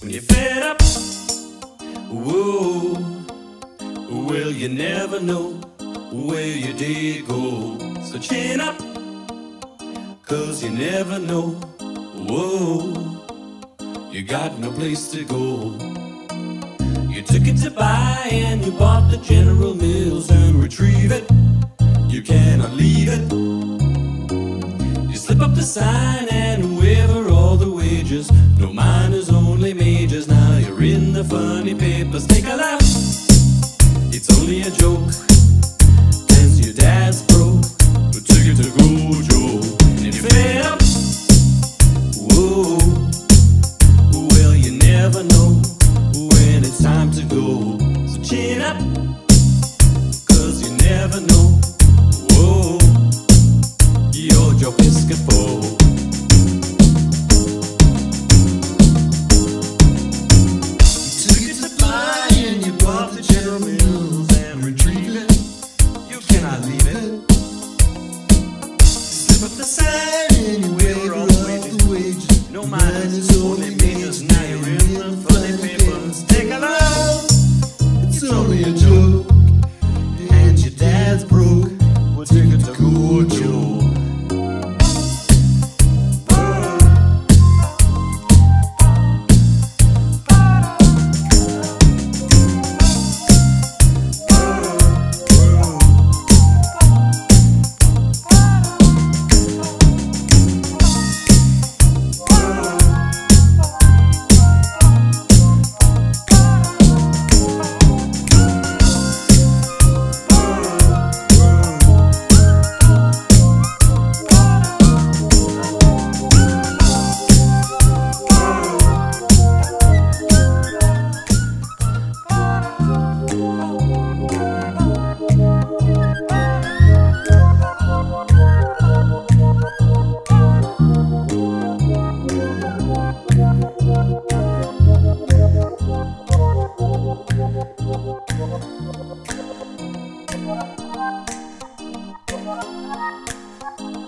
when you're fed up. Whoa, well, you never know where your day goes. So chin up, cause you never know. Whoa, you got no place to go. You took it to buy and you bought the General Mills and retrieve it. You cannot leave it. You slip up the sign time to go. So chin up. Cause you never know. Whoa. You're Joe Piscopo. Oh. Took it to buy and you bought the General and retrieve it. You cannot leave it. Slip up the sign and you waiver all the. No only Thank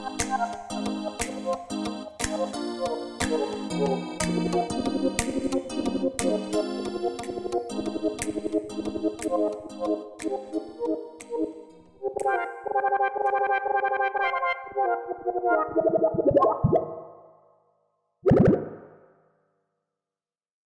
you.